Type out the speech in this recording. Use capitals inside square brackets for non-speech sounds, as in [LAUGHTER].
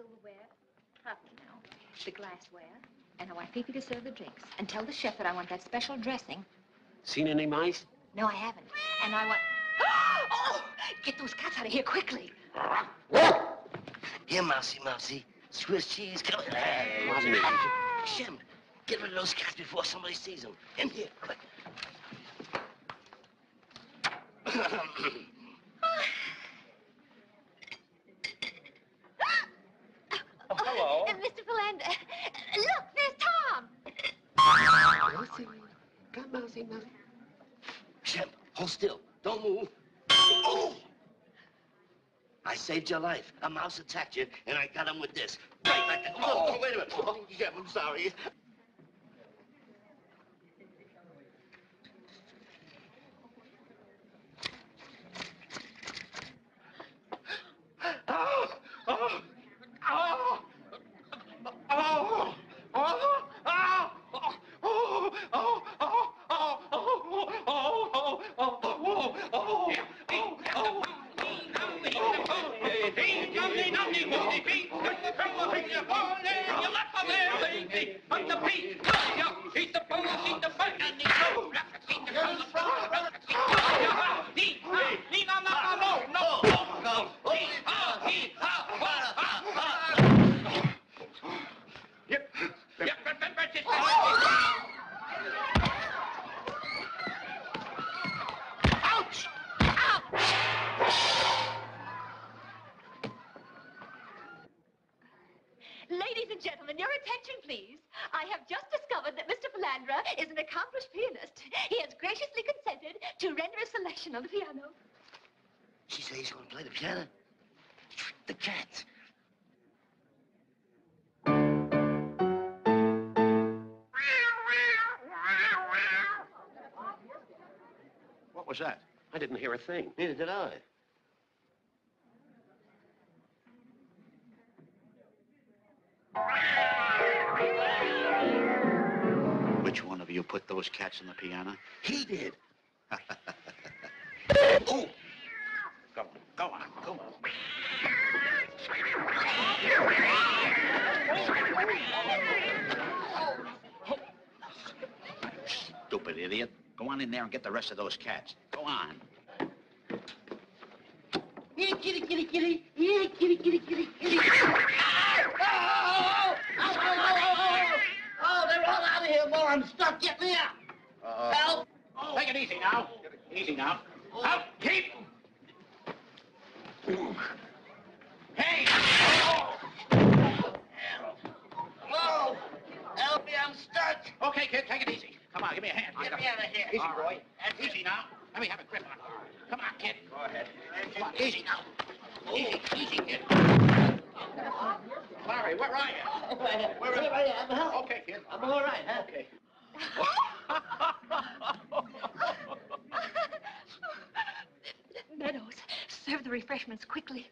silverware, property now, the glassware, and I want Fifi to serve the drinks. And tell the chef that I want that special dressing. Seen any mice? No, I haven't. And I want... [GASPS] Oh! Get those cats out of here quickly. Here, Mousy, Mousy. Swiss cheese, come on. Pardon me. Shemp, get rid of those cats before somebody sees them. In here, quick. [CLEARS THROAT] Come, on, Mousy, Mousy. Shemp, hold still. Don't move. Oh! I saved your life. A mouse attacked you, and I got him with this. Right like that. Oh, oh wait a minute. Oh, I'm sorry. feet. And gentlemen, your attention, please. I have just discovered that Mr. Philandra is an accomplished pianist. He has graciously consented to render a selection on the piano. She said he's going to play the piano. The cat. What was that? I didn't hear a thing. Neither did I. you put those cats on the piano? He did. [LAUGHS] Oh! Go on, go on, go on. Stupid idiot. Go on in there and get the rest of those cats. Go on. Here, kitty, kitty, kitty. Here, kitty, kitty, kitty, kitty. Oh, oh, oh, oh, oh, oh, More. I'm stuck. Get me out. Uh, Help. Take it easy now. Easy now. Out, keep. Hey! Whoa. Help me, I'm stuck. Okay, kid, take it easy. Come on, give me a hand. Get me out of here. Easy, All boy. right. That's Easy now. Let me have a grip on it. Come on, kid. Go ahead. Come on, easy now. Easy, easy, kid. Larry, where are you? [LAUGHS] Where am I? I'm help. Okay, kid. I'm all right, huh? Okay. [LAUGHS] Meadows, serve the refreshments quickly.